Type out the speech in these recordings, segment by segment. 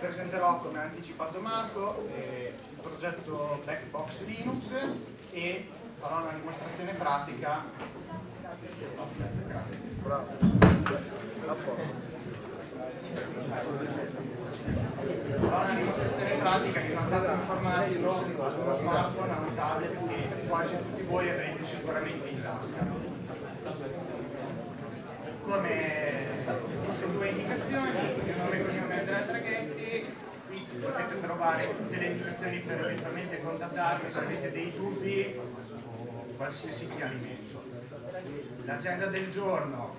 presenterò come ha anticipato Marco eh, il progetto Backbox Linux e farò una dimostrazione pratica. Farò una dimostrazione pratica di un attacco informatico ad uno smartphone, a un tablet che quasi tutti voi avrete sicuramente in tasca. Come due indicazioni, e cognome Andrea Traghetti, qui potete trovare tutte le indicazioni per eventualmente contattarmi se avete dei dubbi qualsiasi chiarimento. L'agenda del giorno,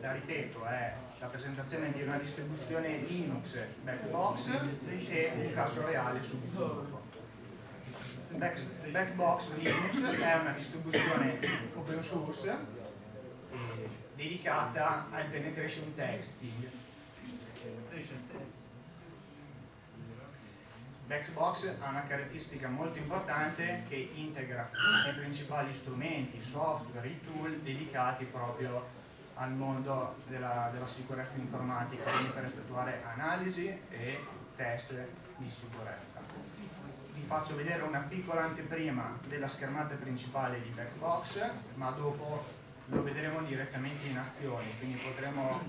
la ripeto, è la presentazione di una distribuzione Linux Backbox e un caso reale subito Backbox Linux è una distribuzione open source eh, dedicata al penetration testing. Backbox ha una caratteristica molto importante che integra i principali strumenti, software, i tool dedicati proprio al mondo della, della sicurezza informatica, quindi per effettuare analisi e test di sicurezza. Vi faccio vedere una piccola anteprima della schermata principale di Backbox, ma dopo lo vedremo direttamente in azione, quindi potremo,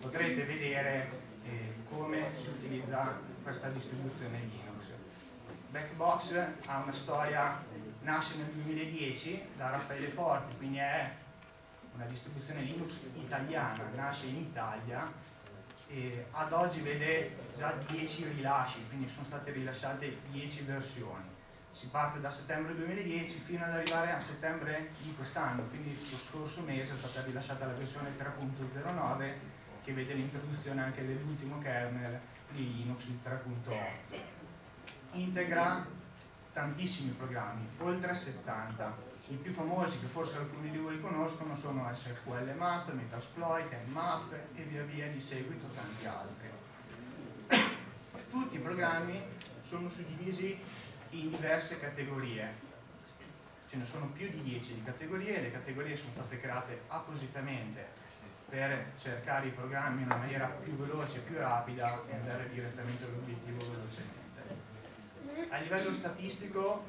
potrete vedere eh, come si utilizza questa distribuzione Linux. Backbox ha una storia, nasce nel 2010 da Raffaele Forti, quindi è una distribuzione Linux italiana, nasce in Italia e ad oggi vede già 10 rilasci, quindi sono state rilasciate 10 versioni. Si parte da settembre 2010 fino ad arrivare a settembre di quest'anno, quindi lo scorso mese è stata rilasciata la versione 3.09 che vede l'introduzione anche dell'ultimo kernel di Linux, il 3.8. Integra tantissimi programmi, oltre 70 i più famosi, che forse alcuni di voi conoscono, sono SQL Map, Metasploit, Nmap e via via di seguito tanti altri. Tutti i programmi sono suddivisi in diverse categorie. Ce ne sono più di 10 di categorie, le categorie sono state create appositamente per cercare i programmi in una maniera più veloce, più rapida e andare direttamente all'obiettivo velocemente. A livello statistico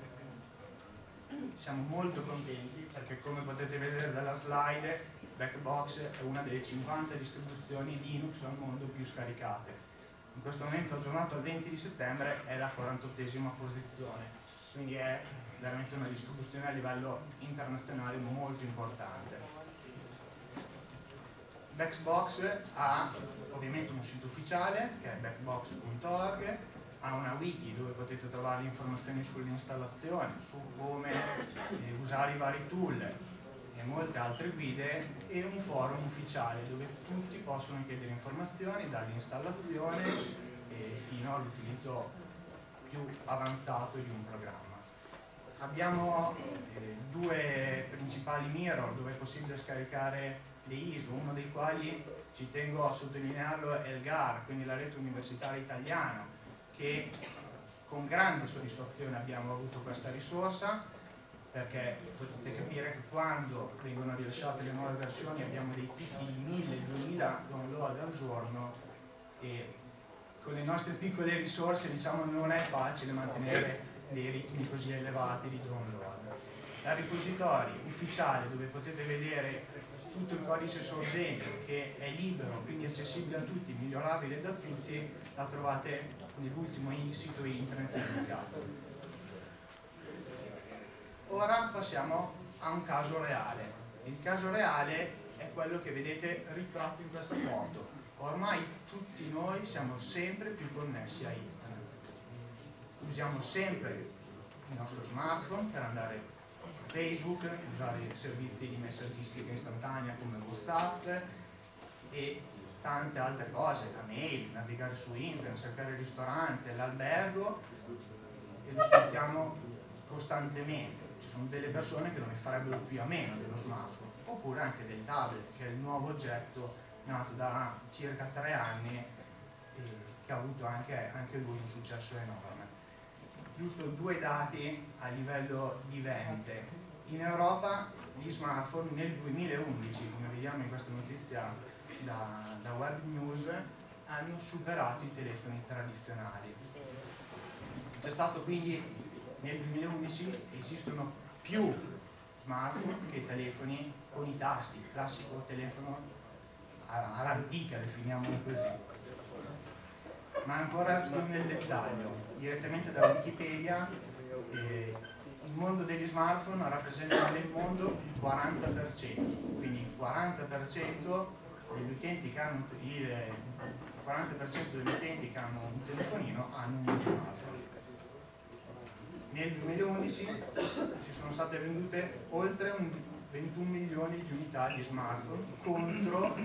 siamo molto contenti perché come potete vedere dalla slide Backbox è una delle 50 distribuzioni Linux al mondo più scaricate. In questo momento aggiornato al 20 di settembre è la 48esima posizione, quindi è veramente una distribuzione a livello internazionale molto importante. Backbox ha ovviamente un sito ufficiale che è backbox.org ha una wiki dove potete trovare informazioni sull'installazione, su come eh, usare i vari tool e molte altre guide e un forum ufficiale dove tutti possono chiedere informazioni dall'installazione eh, fino all'utilizzo più avanzato di un programma. Abbiamo eh, due principali mirror dove è possibile scaricare le ISO, uno dei quali ci tengo a sottolinearlo è il GAR, quindi la rete universitaria italiana, che con grande soddisfazione abbiamo avuto questa risorsa perché potete capire che quando vengono rilasciate le nuove versioni abbiamo dei picchi di 1000-2000 download al giorno e con le nostre piccole risorse diciamo non è facile mantenere dei ritmi così elevati di download. La repository ufficiale dove potete vedere tutto il codice sorgente che è libero, quindi accessibile a tutti, migliorabile da tutti, la trovate nell'ultimo sito internet pubblicato. Ora passiamo a un caso reale. Il caso reale è quello che vedete ritratto in questa foto. Ormai tutti noi siamo sempre più connessi a internet. Usiamo sempre il nostro smartphone per andare Facebook, usare servizi di messaggistica istantanea come WhatsApp e tante altre cose, la mail, navigare su internet, cercare il ristorante, l'albergo e lo sentiamo costantemente. Ci sono delle persone che non ne farebbero più a meno dello smartphone, oppure anche del tablet, che è il nuovo oggetto nato da circa tre anni e che ha avuto anche, anche lui un successo enorme. Giusto due dati a livello di vendite in Europa gli smartphone nel 2011, come vediamo in questa notizia da, da Web News, hanno superato i telefoni tradizionali. C'è stato quindi nel 2011 esistono più smartphone che telefoni con i tasti, classico telefono all'antica, definiamolo così. Ma ancora più nel dettaglio, direttamente da Wikipedia, eh, il mondo degli smartphone rappresenta nel mondo il 40%, quindi il 40% degli utenti che hanno il 40% degli utenti che hanno un telefonino hanno uno smartphone. Nel 2011 ci sono state vendute oltre 21 milioni di unità di smartphone contro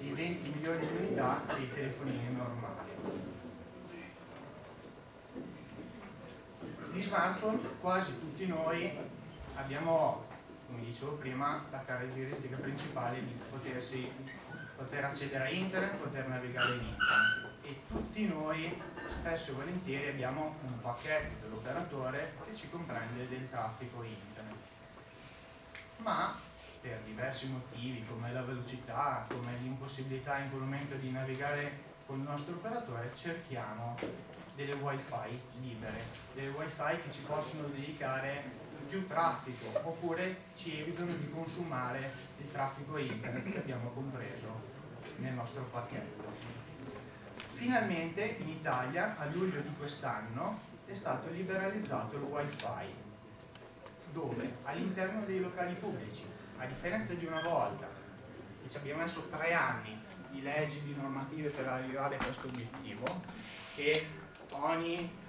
i 20 milioni di unità dei telefonini normali. Gli smartphone, quasi tutti noi, abbiamo, come dicevo prima, la caratteristica principale di potersi, poter accedere a internet, poter navigare in internet. E tutti noi, spesso e volentieri, abbiamo un pacchetto dell'operatore che ci comprende del traffico internet. Ma per diversi motivi, come la velocità, come l'impossibilità in quel momento di navigare con il nostro operatore, cerchiamo delle wifi libere, delle wifi che ci possono dedicare più traffico oppure ci evitano di consumare il traffico internet che abbiamo compreso nel nostro pacchetto. Finalmente in Italia a luglio di quest'anno è stato liberalizzato il wifi dove all'interno dei locali pubblici a differenza di una volta che ci abbiamo messo tre anni di leggi, di normative per arrivare a questo obiettivo e ogni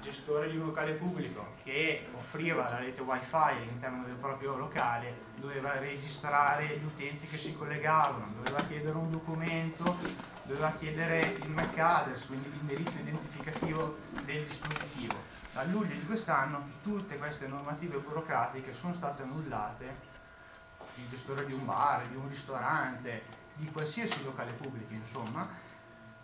gestore di un locale pubblico che offriva la rete wifi all'interno del proprio locale doveva registrare gli utenti che si collegavano, doveva chiedere un documento, doveva chiedere il MAC address, quindi l'indirizzo identificativo del dispositivo. Da luglio di quest'anno tutte queste normative burocratiche sono state annullate, il gestore di un bar, di un ristorante, di qualsiasi locale pubblico insomma,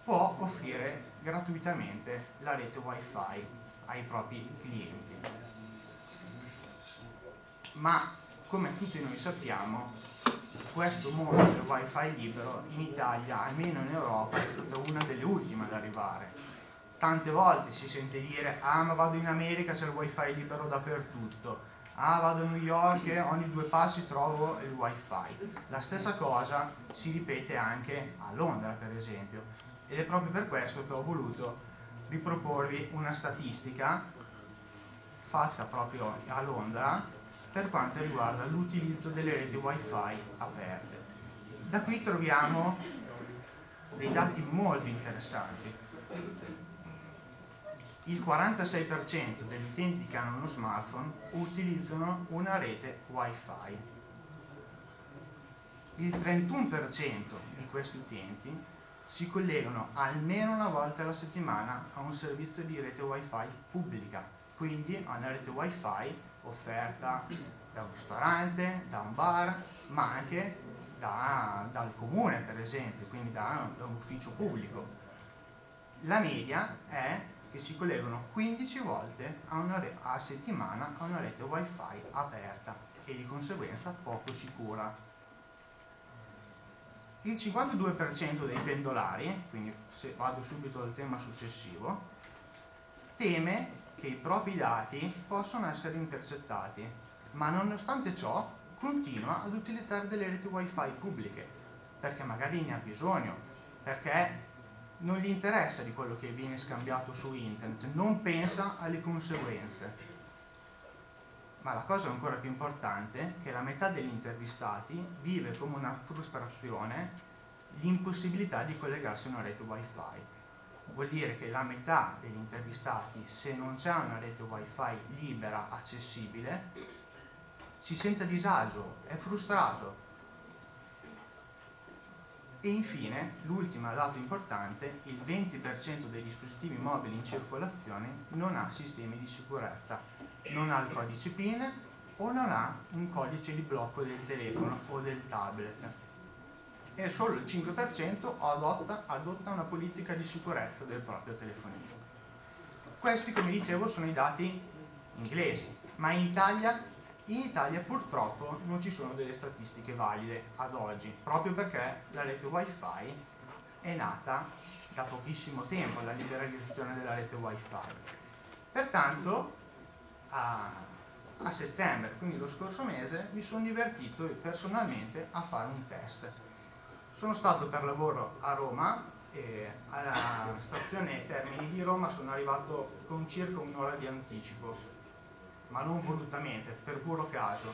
può offrire gratuitamente la rete wifi ai propri clienti. Ma come tutti noi sappiamo, questo mondo del wifi libero in Italia, almeno in Europa, è stata una delle ultime ad arrivare. Tante volte si sente dire, ah ma vado in America, c'è il wifi libero dappertutto. Ah, vado a New York, ogni due passi trovo il wifi. La stessa cosa si ripete anche a Londra, per esempio ed è proprio per questo che ho voluto riproporvi una statistica fatta proprio a Londra per quanto riguarda l'utilizzo delle reti wifi aperte. Da qui troviamo dei dati molto interessanti. Il 46% degli utenti che hanno uno smartphone utilizzano una rete wifi. Il 31% di questi utenti si collegano almeno una volta alla settimana a un servizio di rete wifi pubblica, quindi a una rete wifi offerta da un ristorante, da un bar, ma anche da, dal comune per esempio, quindi da, da un ufficio pubblico. La media è che si collegano 15 volte a, una, a settimana a una rete wifi aperta e di conseguenza poco sicura il 52% dei pendolari, quindi se vado subito al tema successivo, teme che i propri dati possano essere intercettati, ma nonostante ciò continua ad utilizzare delle reti wifi pubbliche, perché magari ne ha bisogno, perché non gli interessa di quello che viene scambiato su internet, non pensa alle conseguenze. Ma la cosa ancora più importante è che la metà degli intervistati vive come una frustrazione l'impossibilità di collegarsi a una rete wifi. Vuol dire che la metà degli intervistati, se non c'è una rete wifi libera, accessibile, si sente a disagio, è frustrato. E infine, l'ultimo dato importante, il 20% dei dispositivi mobili in circolazione non ha sistemi di sicurezza non ha il codice PIN o non ha un codice di blocco del telefono o del tablet e solo il 5% adotta, adotta una politica di sicurezza del proprio telefonino. Questi, come dicevo, sono i dati inglesi, ma in Italia In Italia purtroppo non ci sono delle statistiche valide ad oggi, proprio perché la rete wifi è nata da pochissimo tempo, la liberalizzazione della rete wifi. Pertanto a, a settembre, quindi lo scorso mese, mi sono divertito personalmente a fare un test. Sono stato per lavoro a Roma e alla stazione Termini di Roma sono arrivato con circa un'ora di anticipo, ma non volutamente, per puro caso.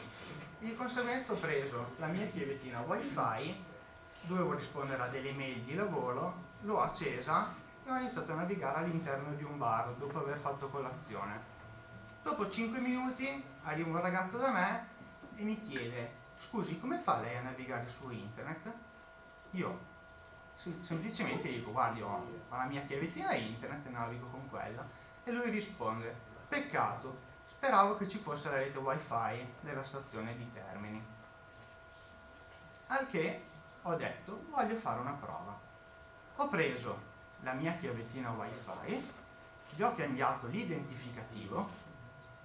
Di conseguenza ho preso la mia chiavettina wifi, dovevo rispondere a delle mail di lavoro, l'ho accesa e ho iniziato a navigare all'interno di un bar dopo aver fatto colazione. Dopo 5 minuti arriva un ragazzo da me e mi chiede, scusi, come fa lei a navigare su internet? Io semplicemente dico, guardi, ho la mia chiavettina internet e navigo con quella. E lui risponde, peccato, speravo che ci fosse la rete wifi della stazione di Termini. Al che ho detto, voglio fare una prova. Ho preso la mia chiavettina wifi, gli ho cambiato l'identificativo,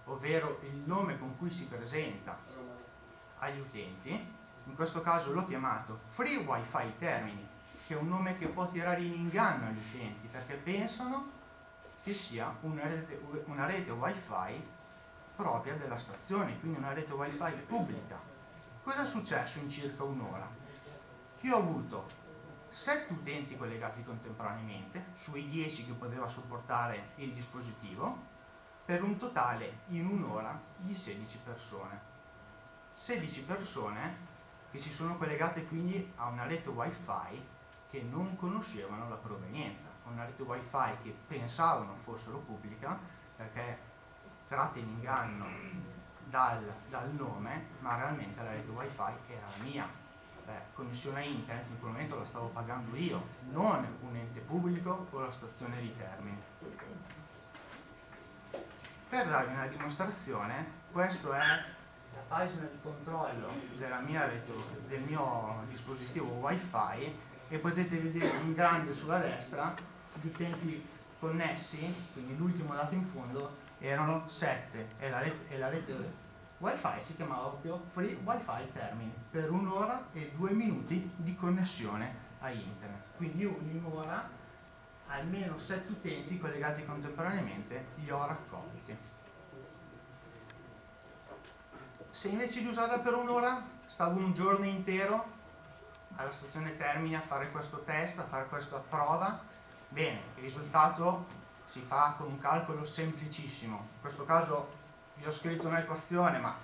ovvero il nome con cui si presenta agli utenti, in questo caso l'ho chiamato Free Wi-Fi Termini, che è un nome che può tirare in inganno agli utenti, perché pensano che sia una rete, una rete Wi-Fi propria della stazione, quindi una rete Wi-Fi pubblica. Cosa è successo in circa un'ora? Io ho avuto 7 utenti collegati contemporaneamente, sui 10 che poteva sopportare il dispositivo, per un totale in un'ora di 16 persone. 16 persone che si sono collegate quindi a una rete wifi che non conoscevano la provenienza, una rete wifi che pensavano fossero pubblica perché tratte in inganno dal, dal, nome, ma realmente la rete wifi era mia. La connessione a internet in quel momento la stavo pagando io, non un ente pubblico o la stazione di Termini. Per darvi una dimostrazione, questa è la pagina di controllo del mio dispositivo wifi e potete vedere in grande sulla destra gli utenti connessi, quindi l'ultimo dato in fondo erano 7 e la rete, e la rete wifi si chiamava proprio Free Wi-Fi Termini per un'ora e due minuti di connessione a internet. Quindi io in un'ora almeno 7 utenti collegati contemporaneamente li ho raccolti. Se invece di usarla per un'ora stavo un giorno intero alla stazione Termini a fare questo test, a fare questa prova, bene, il risultato si fa con un calcolo semplicissimo. In questo caso vi ho scritto un'equazione, ma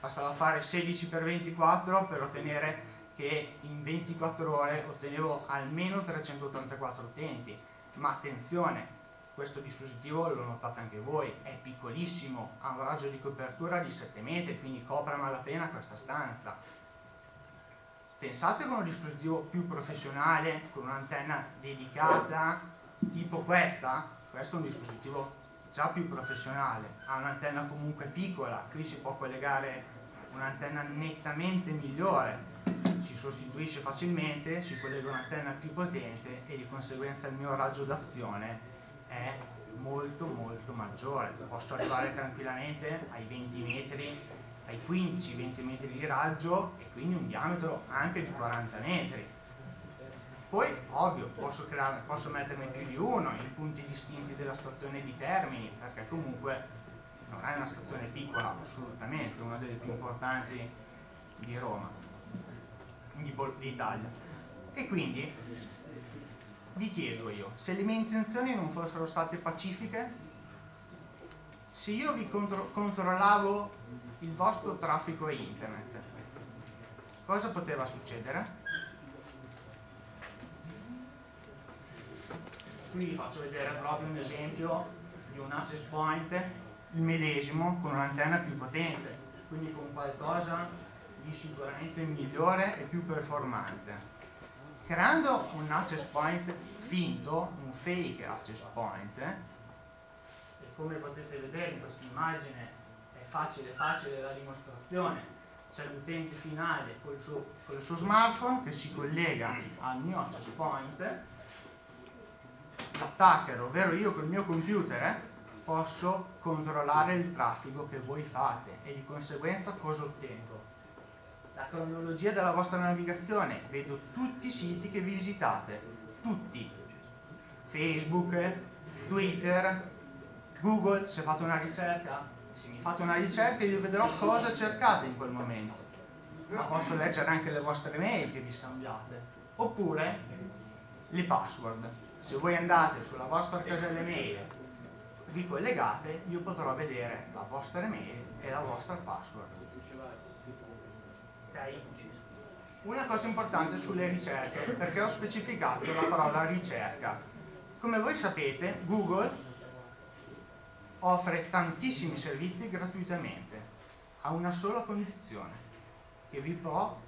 bastava fare 16 per 24 per ottenere che in 24 ore ottenevo almeno 384 utenti. Ma attenzione, questo dispositivo, l'ho notato anche voi, è piccolissimo, ha un raggio di copertura di 7 metri, quindi copre malapena questa stanza. Pensate con un dispositivo più professionale, con un'antenna dedicata, tipo questa, questo è un dispositivo già più professionale, ha un'antenna comunque piccola, qui si può collegare un'antenna nettamente migliore, si sostituisce facilmente, si collega un'antenna più potente e di conseguenza il mio raggio d'azione è molto molto maggiore, posso arrivare tranquillamente ai 20 metri, ai 15-20 metri di raggio e quindi un diametro anche di 40 metri. Poi, ovvio, posso, creare, posso metterne più di uno in punti distinti della stazione di Termini, perché comunque non è una stazione piccola, assolutamente, una delle più importanti di Roma, d'Italia. E quindi vi chiedo io, se le mie intenzioni non fossero state pacifiche, se io vi contro controllavo il vostro traffico internet, cosa poteva succedere? qui vi faccio vedere proprio un esempio di un access point il medesimo con un'antenna più potente quindi con qualcosa sicuramente migliore e più performante. Creando un access point finto un fake access point e come potete vedere in questa immagine è facile facile la dimostrazione. C'è l'utente finale col suo, col suo smartphone che si collega al mio access point. L'attacker, ovvero io col mio computer, posso controllare il traffico che voi fate e di conseguenza cosa ottengo? La cronologia della vostra navigazione, vedo tutti i siti che visitate, tutti. Facebook, Twitter, Google, se fate una ricerca, se mi fate una ricerca io vedrò cosa cercate in quel momento. Ma posso leggere anche le vostre mail che vi scambiate. Oppure le password. Se voi andate sulla vostra casella mail vi collegate, io potrò vedere la vostra email e la vostra password. Una cosa importante sulle ricerche, perché ho specificato la parola ricerca. Come voi sapete, Google offre tantissimi servizi gratuitamente, a una sola condizione, che vi può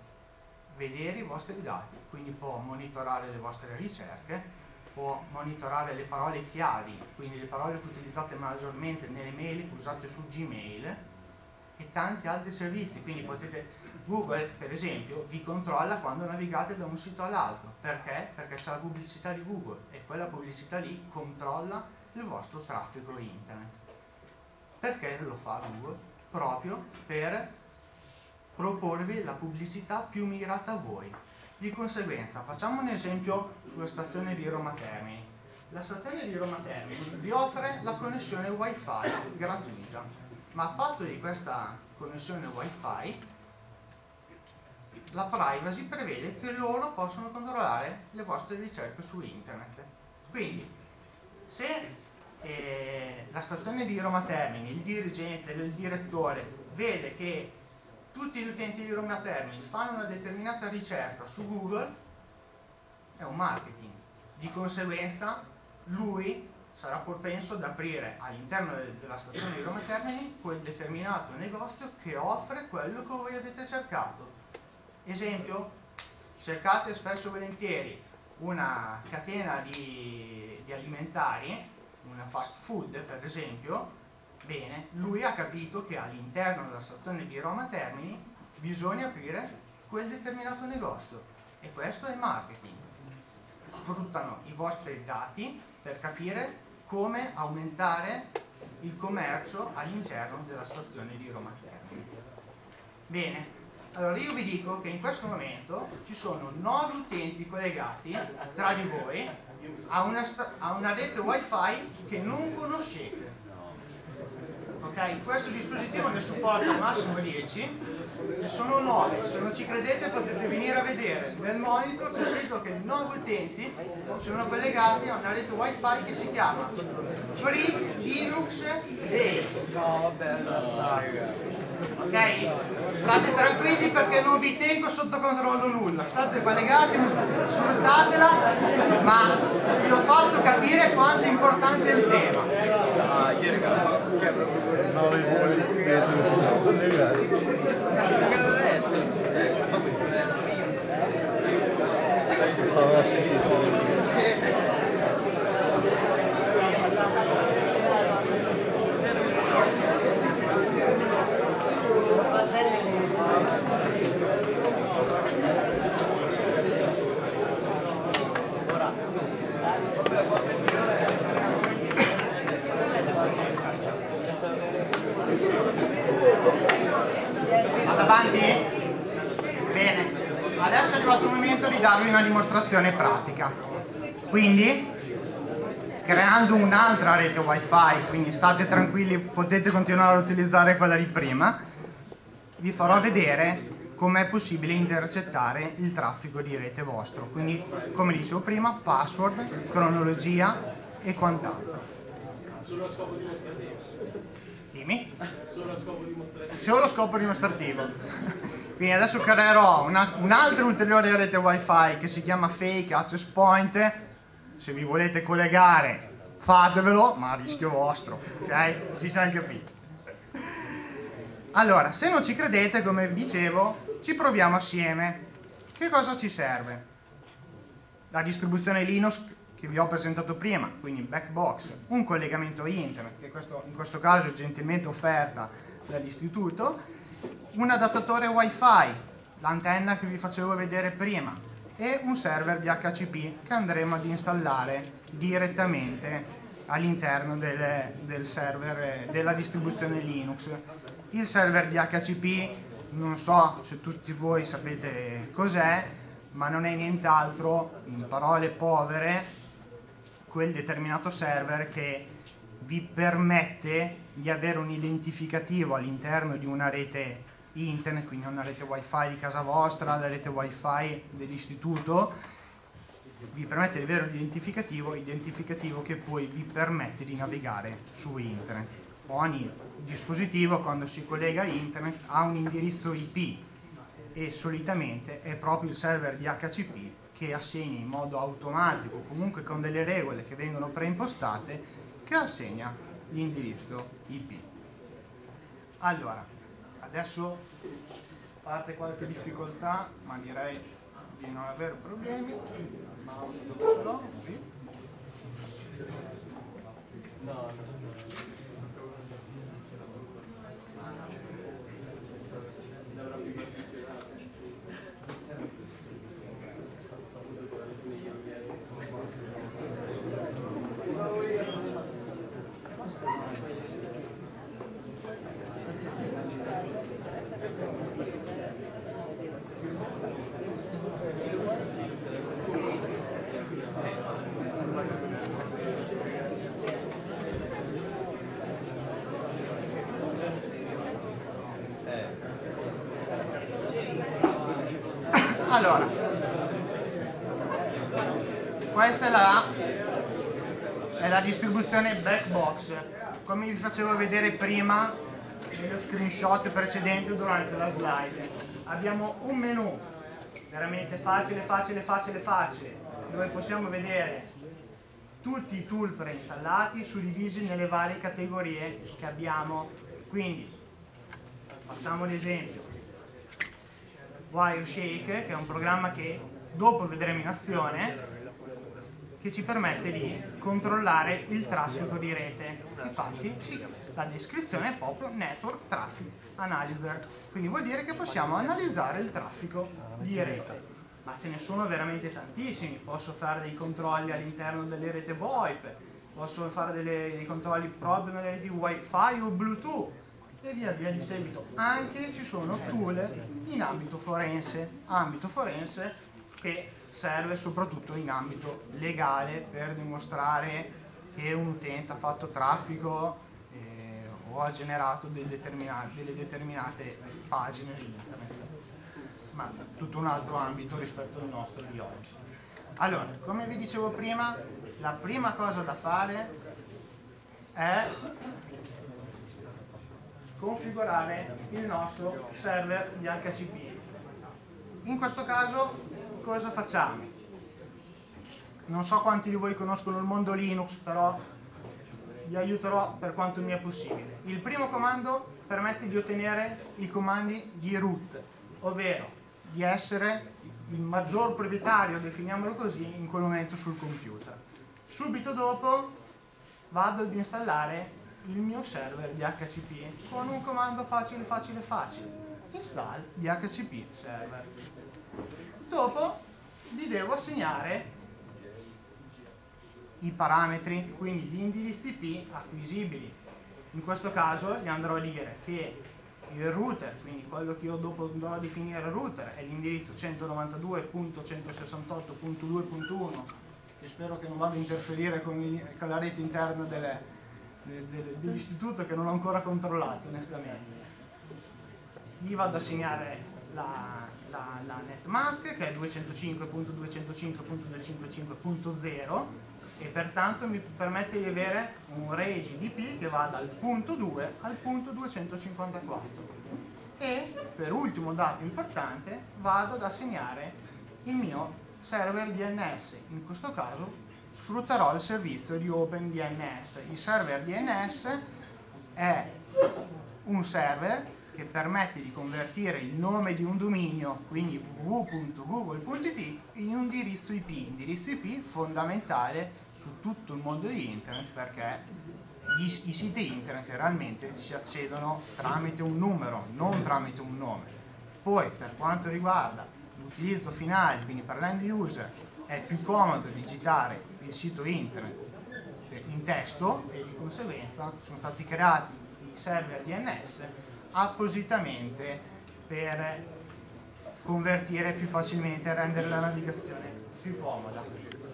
vedere i vostri dati, quindi può monitorare le vostre ricerche può monitorare le parole chiavi, quindi le parole che utilizzate maggiormente nelle mail che usate su Gmail e tanti altri servizi, quindi potete Google per esempio vi controlla quando navigate da un sito all'altro, perché? Perché c'è la pubblicità di Google e quella pubblicità lì controlla il vostro traffico internet. Perché lo fa Google? Proprio per proporvi la pubblicità più mirata a voi. Di conseguenza, facciamo un esempio sulla stazione di Roma Termini. La stazione di Roma Termini vi offre la connessione wifi gratuita, ma a patto di questa connessione wifi la privacy prevede che loro possono controllare le vostre ricerche su internet. Quindi, se eh, la stazione di Roma Termini, il dirigente, il direttore, vede che tutti gli utenti di Roma Termini fanno una determinata ricerca su Google, è un marketing. Di conseguenza lui sarà propenso ad aprire all'interno della stazione di Roma Termini quel determinato negozio che offre quello che voi avete cercato. Esempio, cercate spesso e volentieri una catena di, di alimentari, una fast food per esempio, bene, lui ha capito che all'interno della stazione di Roma Termini bisogna aprire quel determinato negozio. E questo è il marketing. Sfruttano i vostri dati per capire come aumentare il commercio all'interno della stazione di Roma Termini. Bene, allora io vi dico che in questo momento ci sono 9 utenti collegati tra di voi a una, a una rete wifi che non conoscete. Ok, questo dispositivo ne supporta massimo 10 ne sono 9, se non ci credete potete venire a vedere nel monitor c'è scritto che 9 utenti sono collegati a una rete wifi che si chiama Free Linux Day. No, Ok? State tranquilli perché non vi tengo sotto controllo nulla, state collegati, sfruttatela, ma vi ho fatto capire quanto è importante il tema. Ah, ieri 9 voli collegati. Darvi una dimostrazione pratica. Quindi, creando un'altra rete wifi, quindi state tranquilli, potete continuare a utilizzare quella di prima, vi farò vedere come è possibile intercettare il traffico di rete vostro. Quindi, come dicevo prima, password, cronologia e quant'altro. A scopo dimostrativo. Dimmi? Solo a scopo dimostrativo. Solo scopo dimostrativo. Quindi adesso creerò un'altra ulteriore rete wifi che si chiama Fake Access Point. Se vi volete collegare fatevelo, ma a rischio vostro, ok? Ci siamo capiti. Allora, se non ci credete, come dicevo, ci proviamo assieme. Che cosa ci serve? La distribuzione Linux che vi ho presentato prima, quindi Backbox, un collegamento internet, che questo, in questo caso è gentilmente offerta dall'istituto, un adattatore wifi, l'antenna che vi facevo vedere prima e un server DHCP che andremo ad installare direttamente all'interno del, del server della distribuzione Linux. Il server di HCP, non so se tutti voi sapete cos'è, ma non è nient'altro, in parole povere, quel determinato server che vi permette di avere un identificativo all'interno di una rete internet, quindi una rete wifi di casa vostra, la rete wifi dell'istituto, vi permette di avere un identificativo, identificativo che poi vi permette di navigare su internet. Ogni dispositivo quando si collega a internet ha un indirizzo IP e solitamente è proprio il server di HCP che assegna in modo automatico, comunque con delle regole che vengono preimpostate, che assegna l'indirizzo IP. Allora, adesso parte qualche difficoltà, ma direi di non avere problemi. Mouse dove ce l'ho? Qui. No, no. Allora, questa è la, è distribuzione black box. Come vi facevo vedere prima nello screenshot precedente durante la slide. Abbiamo un menu veramente facile, facile, facile, facile, dove possiamo vedere tutti i tool preinstallati suddivisi nelle varie categorie che abbiamo. Quindi facciamo l'esempio Wireshake, che è un programma che dopo vedremo in azione, che ci permette di controllare il traffico di rete. Infatti, la descrizione è proprio Network Traffic Analyzer, quindi vuol dire che possiamo analizzare il traffico di rete. Ma ce ne sono veramente tantissimi, posso fare dei controlli all'interno delle rete VoIP, posso fare delle, dei controlli proprio nelle reti Wi-Fi o Bluetooth, e via via di seguito. Anche ci sono tool in ambito forense, ambito forense che serve soprattutto in ambito legale per dimostrare che un utente ha fatto traffico eh, o ha generato delle determinate, delle determinate pagine di internet. Ma tutto un altro ambito rispetto al nostro di oggi. Allora, come vi dicevo prima, la prima cosa da fare è configurare il nostro server di HCP. In questo caso cosa facciamo? Non so quanti di voi conoscono il mondo Linux, però vi aiuterò per quanto mi è possibile. Il primo comando permette di ottenere i comandi di root, ovvero di essere il maggior proprietario, definiamolo così, in quel momento sul computer. Subito dopo vado ad installare il mio server di HCP con un comando facile facile facile install DHCP server dopo gli devo assegnare i parametri quindi gli indirizzi IP acquisibili in questo caso gli andrò a dire che il router, quindi quello che io dopo andrò a definire router è l'indirizzo 192.168.2.1 che spero che non vada a interferire con, con la rete interna delle, dell'istituto che non ho ancora controllato onestamente. Gli vado a segnare la, la, la netmask che è 205.205.255.0 e pertanto mi permette di avere un range di che va dal punto 2 al punto 254 e per ultimo dato importante vado ad assegnare il mio server DNS in questo caso sfrutterò il servizio di OpenDNS. Il server DNS è un server che permette di convertire il nome di un dominio, quindi www.google.it, in un indirizzo IP, indirizzo IP fondamentale su tutto il mondo di internet perché i siti internet realmente si accedono tramite un numero, non tramite un nome. Poi per quanto riguarda l'utilizzo finale, quindi per l'end user, è più comodo digitare il sito internet in testo e di conseguenza sono stati creati i server DNS appositamente per convertire più facilmente e rendere la navigazione più comoda.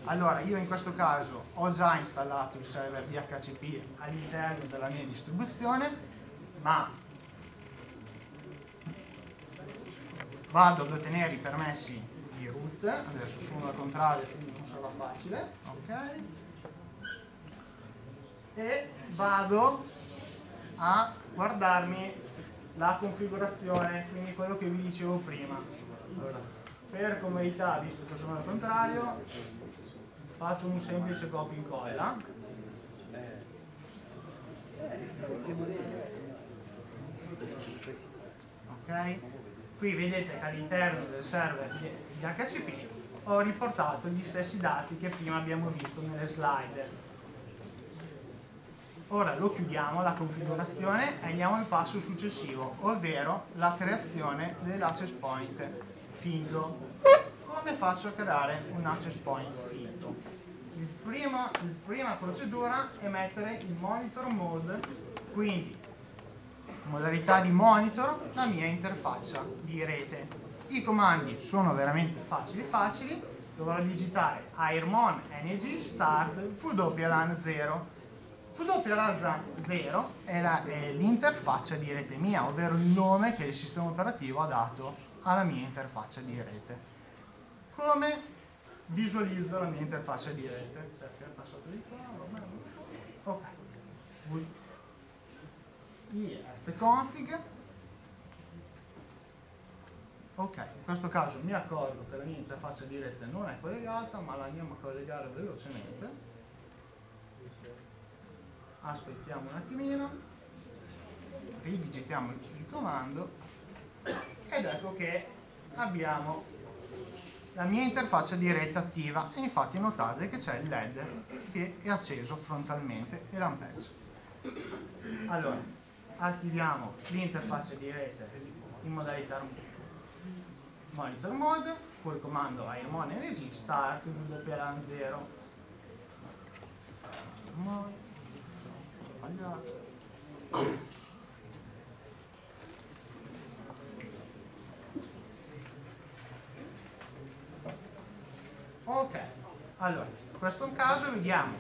Allora, io in questo caso ho già installato il server DHCP all'interno della mia distribuzione, ma vado ad ottenere i permessi di root, adesso sono al contrario quindi non sarà facile, ok? E vado a guardarmi la configurazione, quindi quello che vi dicevo prima. Allora, per comodità, visto che sono al contrario, faccio un semplice copia e incolla. Ok? Qui vedete che all'interno del server di HCP ho riportato gli stessi dati che prima abbiamo visto nelle slide. Ora lo chiudiamo, la configurazione, e andiamo al passo successivo, ovvero la creazione dell'access point finto. Come faccio a creare un access point finto? Il prima, la prima procedura è mettere il monitor mode, quindi modalità di monitor, la mia interfaccia di rete. I comandi sono veramente facili facili, dovrò digitare airmon ng start wlan 0. WLAN 0 è l'interfaccia di rete mia, ovvero il nome che il sistema operativo ha dato alla mia interfaccia di rete. Come visualizzo la mia interfaccia di rete? Perché è passato di qua, ormai non so. Ok. ifconfig ok, in questo caso mi accorgo che la mia interfaccia di rete non è collegata ma la andiamo a collegare velocemente aspettiamo un attimino. Ridigitiamo il comando. Ed ecco che abbiamo la mia interfaccia di rete attiva. E infatti notate che c'è il led che è acceso frontalmente e lampeggia allora attiviamo l'interfaccia di rete in modalità monitor mode col comando airmon ng start wlan 0 sbagliato ok allora in questo caso vediamo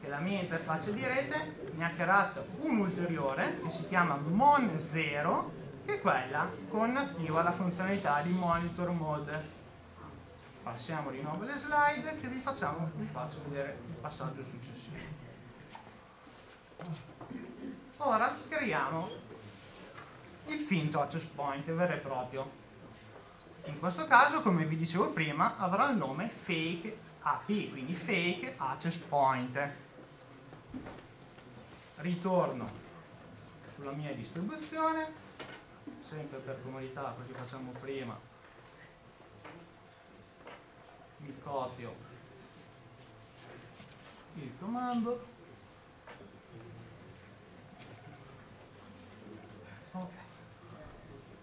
che la mia interfaccia di rete mi ha creato un ulteriore che si chiama mon0 che è quella con attiva la funzionalità di monitor mode. Passiamo di nuovo le slide che vi, facciamo, vi faccio vedere il passaggio successivo ora creiamo il finto access point vero e proprio. In questo caso come vi dicevo prima avrà il nome fake AP quindi fake access point. Ritorno sulla mia distribuzione sempre per comodità così facciamo prima. Mi copio il comando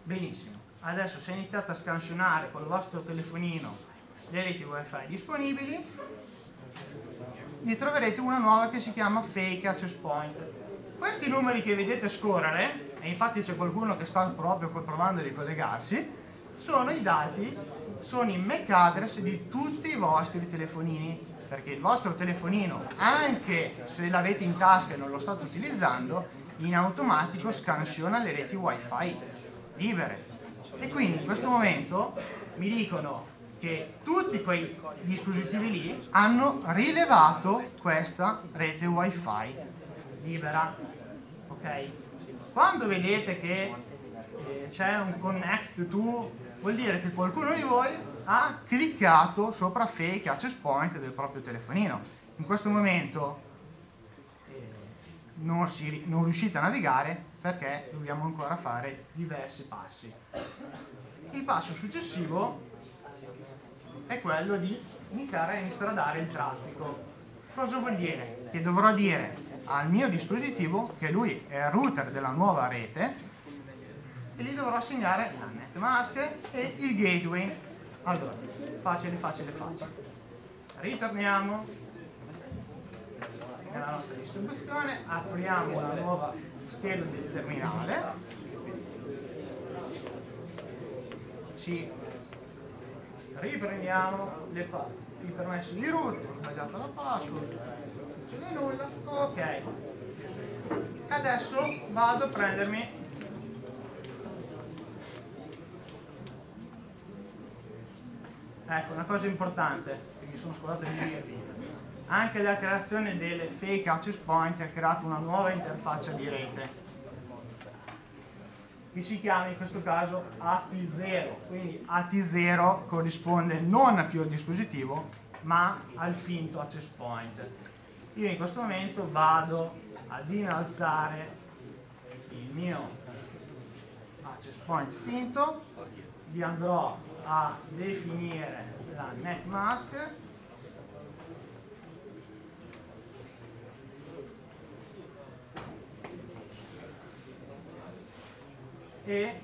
benissimo. Adesso se iniziate a scansionare con il vostro telefonino le reti wifi disponibili ne troverete una nuova che si chiama fake access point. Questi numeri che vedete scorrere e infatti c'è qualcuno che sta proprio provando a ricollegarsi sono i dati sono i MAC address di tutti i vostri telefonini perché il vostro telefonino anche se l'avete in tasca e non lo state utilizzando in automatico scansiona le reti wifi libere e quindi in questo momento mi dicono che tutti quei dispositivi lì hanno rilevato questa rete wifi libera ok? Quando vedete che eh, c'è un connect to vuol dire che qualcuno di voi ha cliccato sopra fake access point del proprio telefonino. In questo momento eh, non, si, non riuscite a navigare perché dobbiamo ancora fare diversi passi il passo successivo è quello di iniziare a instradare il traffico. Cosa vuol dire? Che dovrò dire al mio dispositivo che lui è il router della nuova rete e gli dovrò assegnare la netmask e il gateway. Allora, facile, facile, facile. Ritorniamo. È la nostra distribuzione, apriamo una nuova scheda del terminale, ci riprendiamo le i permessi di root, ho sbagliato la password, non succede nulla, ok. Adesso vado a prendermi Ecco, una cosa importante che mi sono scordato di dirvi, anche la creazione delle fake access point ha creato una nuova interfaccia di rete. Che si chiama in questo caso AT0, quindi AT0 corrisponde non più al dispositivo ma al finto access point. Io in questo momento vado ad innalzare il mio access point finto, vi andrò a definire la net e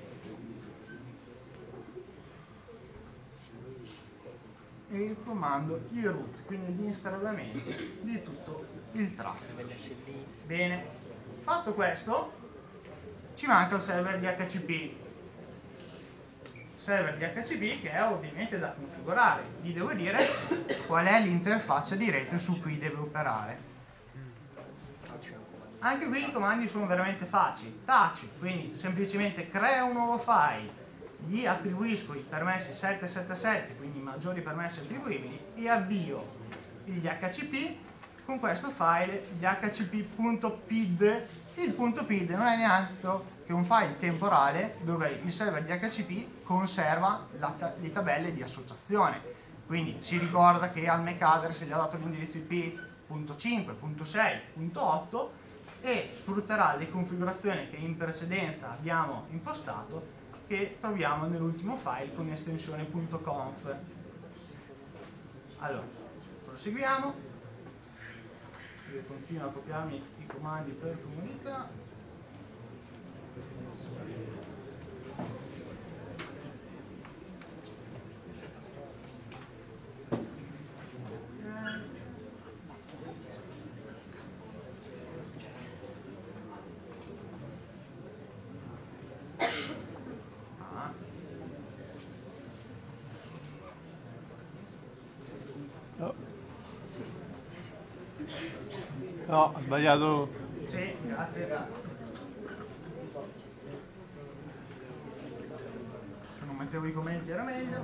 e il comando iroot, quindi l'installamento di tutto il traffico. Bene, fatto questo, ci manca il server DHCP server DHCP che è ovviamente da configurare. Gli devo dire qual è l'interfaccia di rete su cui deve operare. Anche qui i comandi sono veramente facili. Touch, quindi semplicemente crea un nuovo file, gli attribuisco i permessi 777, quindi i maggiori permessi attribuibili, e avvio il DHCP con questo file dhcp.pid. Il punto .pid non è neanche che un file temporale dove il server DHCP conserva ta le tabelle di associazione. Quindi si ricorda che al MAC address gli ha dato l'indirizzo IP .5.6.8 e sfrutterà le configurazioni che in precedenza abbiamo impostato che troviamo nell'ultimo file con estensione .conf. Allora, proseguiamo. Io continuo a copiarmi i comandi per comunità. No, ho sbagliato. Sì, grazie. Se non mettevo i commenti era meglio.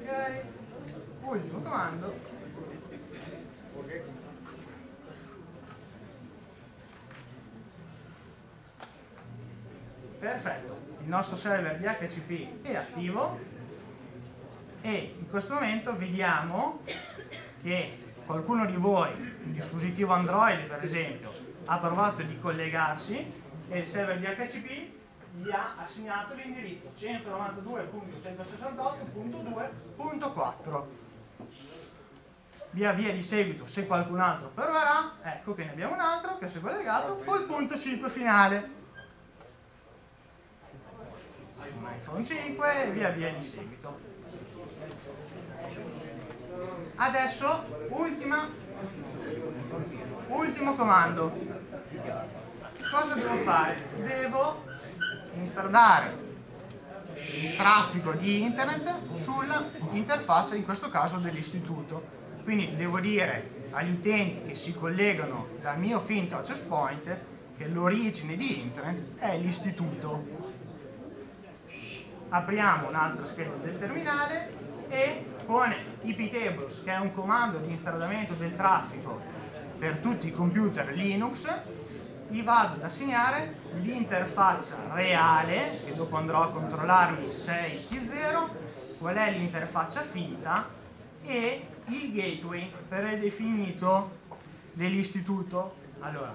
Ok, ultimo comando. Perfetto, il nostro server DHCP è attivo e in questo momento vediamo che qualcuno di voi, un dispositivo Android per esempio, ha provato di collegarsi e il server DHCP gli ha assegnato l'indirizzo 192.168.2.4 via via di seguito se qualcun altro proverà ecco che ne abbiamo un altro che si è collegato col punto 5 finale un iPhone 5 e via via di seguito Adesso, ultima, ultimo comando. Cosa devo fare? Devo installare il traffico di internet sull'interfaccia, in questo caso dell'istituto. Quindi devo dire agli utenti che si collegano dal mio finto access point che l'origine di internet è l'istituto. Apriamo un'altra scheda del terminale e con iptables, che è un comando di installamento del traffico per tutti i computer Linux, gli vado ad assegnare l'interfaccia reale, che dopo andrò a controllarmi se è T0, qual è l'interfaccia finta e il gateway predefinito dell'istituto. Allora,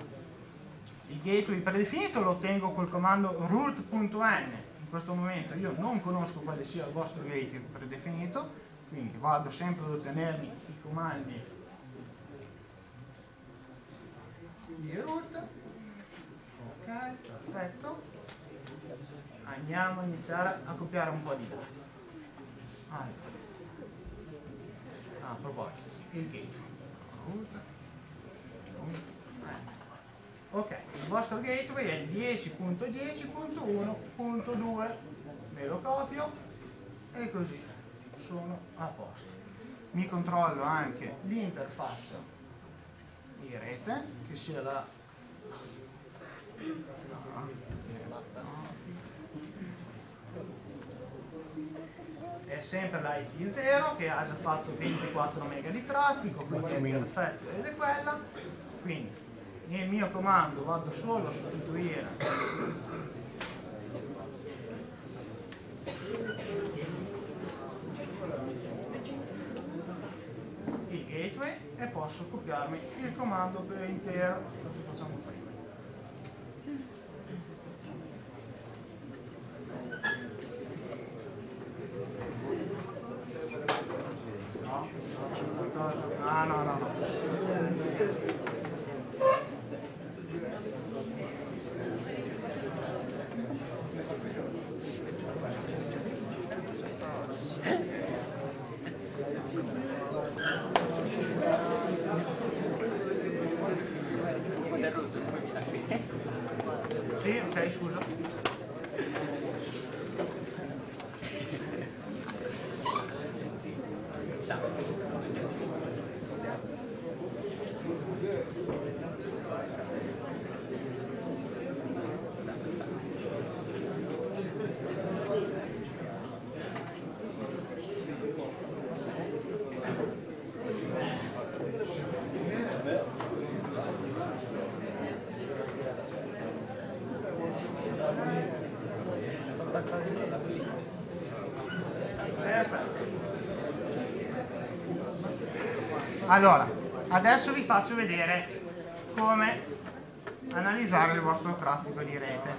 il gateway predefinito lo ottengo col comando root.n. Questo momento io non conosco quale sia il vostro gateway predefinito, quindi vado sempre ad ottenermi i comandi di root. Ok perfetto. Andiamo a iniziare a copiare un po' di dati. Allora. Ah, a proposito, il gateway. Ok, il vostro gateway è il 10.10.1.2, ve lo copio e così sono a posto. Mi controllo anche l'interfaccia di rete, che sia la è sempre la IP0 che ha già fatto 24 mega di traffico, quindi è perfetto ed è quella. Quindi nel mio comando vado solo a sostituire. Il gateway e posso copiarmi il comando per intero, così facciamo prima. No, no, no, no. Sì, ok, scusa. Perfetto. Allora, adesso vi faccio vedere come analizzare il vostro traffico di rete.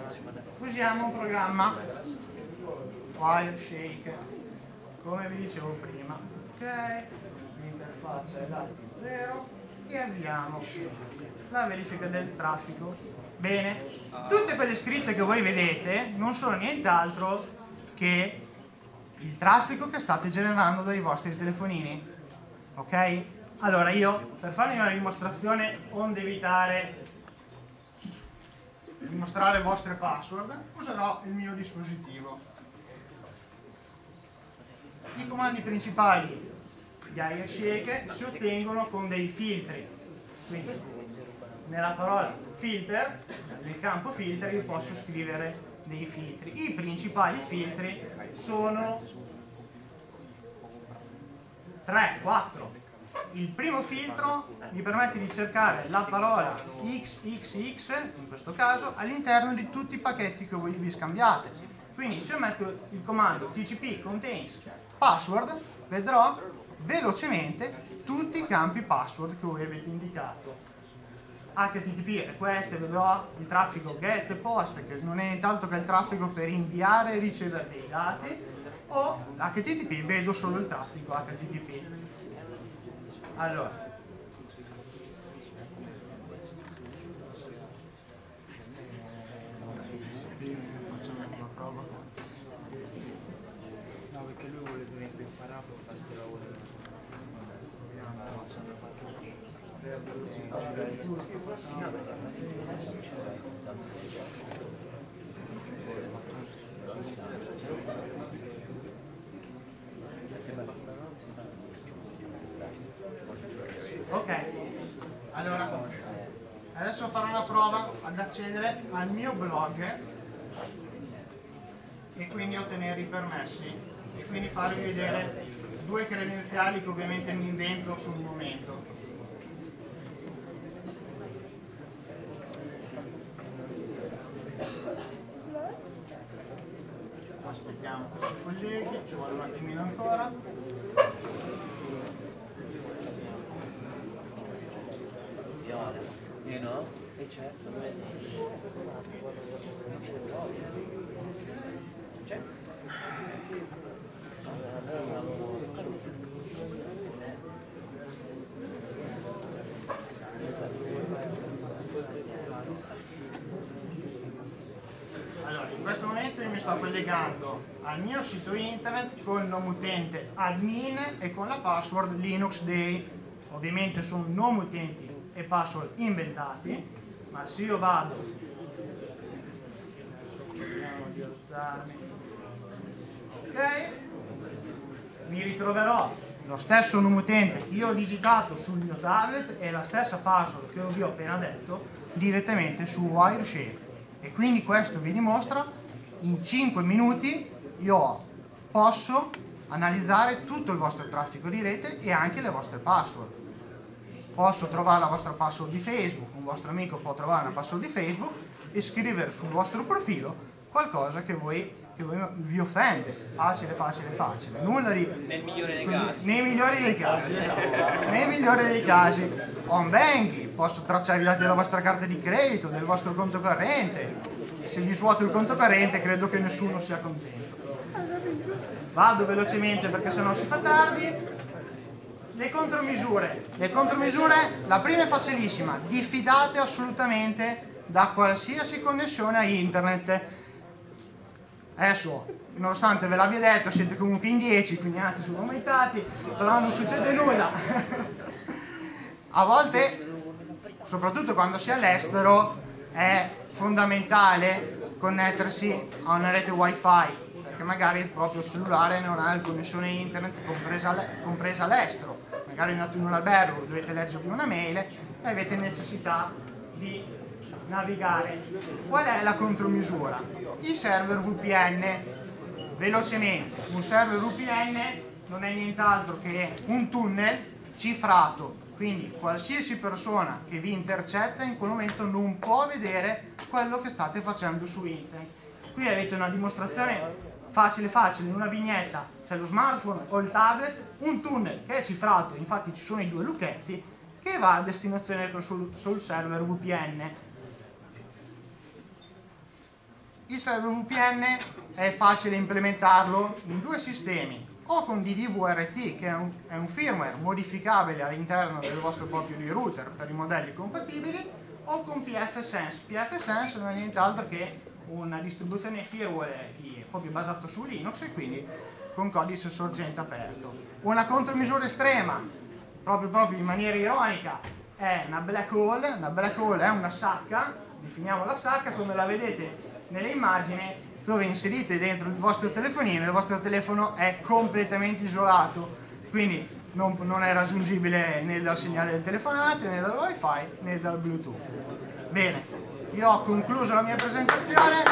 Usiamo un programma Wireshark, come vi dicevo prima. Ok, l'interfaccia è dati 0 e avviamo la verifica del traffico. Bene, tutte quelle scritte che voi vedete non sono nient'altro che il traffico che state generando dai vostri telefonini. Ok? Allora io per farvi una dimostrazione onde evitare di mostrare le vostre password userò il mio dispositivo. I comandi principali di Airshake si ottengono con dei filtri. Quindi nella parola filter, nel campo filter io posso scrivere dei filtri. I principali filtri sono 3, 4. Il primo filtro mi permette di cercare la parola XXX, in questo caso, all'interno di tutti i pacchetti che voi vi scambiate. Quindi se metto il comando tcp contains password, vedrò velocemente tutti i campi password che voi avete indicato. HTTP request, vedrò il traffico get post, che non è nient'altro che il traffico per inviare e ricevere dei dati, o HTTP, vedo solo il traffico HTTP. Allora, facciamo una prova. No, perché lui vuole tenere imparato a fare questo lavoro. Ok, allora adesso farò una prova ad accedere al mio blog e quindi ottenere i permessi e quindi farvi vedere due credenziali che ovviamente mi invento sul momento. Aspettiamo che si colleghi, ci vuole un attimino ancora. E certo, Allora, in questo momento mi sto collegando al mio sito internet con il nome utente admin e con la password Linux Day. Ovviamente sono nome utenti e password inventati, ma se io vado. Di alzarmi. ok? Mi ritroverò lo stesso nome utente che io ho digitato sul mio tablet e la stessa password che vi ho appena detto direttamente su Wireshare e quindi questo vi dimostra in 5 minuti io posso analizzare tutto il vostro traffico di rete e anche le vostre password. Posso trovare la vostra password di Facebook un vostro amico può trovare una password di Facebook e scrivere sul vostro profilo qualcosa che voi, che voi vi offende. Facile, facile, facile. Nulla di... Nel migliore dei casi. Nei migliori dei casi, esatto. Nei migliori dei casi. On banking, posso tracciare i dati della vostra carta di credito, del vostro conto corrente. Se vi svuoto il conto corrente credo che nessuno sia contento. Vado velocemente perché sennò si fa tardi. Le contromisure. Le contromisure, la prima è facilissima, diffidate assolutamente da qualsiasi connessione a internet. Adesso, nonostante ve l'abbia detto, siete comunque in 10, quindi anzi sono aumentati, però non succede nulla. a volte, soprattutto quando si è all'estero, è fondamentale connettersi a una rete wifi perché magari il proprio cellulare non ha connessione internet compresa, all'estero magari andate in un albergo dovete leggervi una mail e avete necessità di navigare qual è la contromisura? il server VPN velocemente un server VPN non è nient'altro che un tunnel cifrato quindi qualsiasi persona che vi intercetta in quel momento non può vedere quello che state facendo su internet. Qui avete una dimostrazione facile facile, in una vignetta c'è lo smartphone o il tablet, un tunnel che è cifrato, infatti ci sono i due lucchetti, che va a destinazione sul, sul server VPN. Il server VPN è facile implementarlo in due sistemi, o con DDVRT che è un, è un firmware modificabile all'interno del vostro proprio router per i modelli compatibili o con PFSense. PFSense non è nient'altro che una distribuzione firmware proprio basata su Linux e quindi con codice sorgente aperto. Una contromisura estrema, proprio, proprio in maniera ironica, è una black hole. Una black hole è una sacca, definiamo la sacca come la vedete nelle immagini dove inserite dentro il vostro telefonino, il vostro telefono è completamente isolato, quindi non, non è raggiungibile né dal segnale del telefonate, né dal wifi, né dal bluetooth. Bene, io ho concluso la mia presentazione.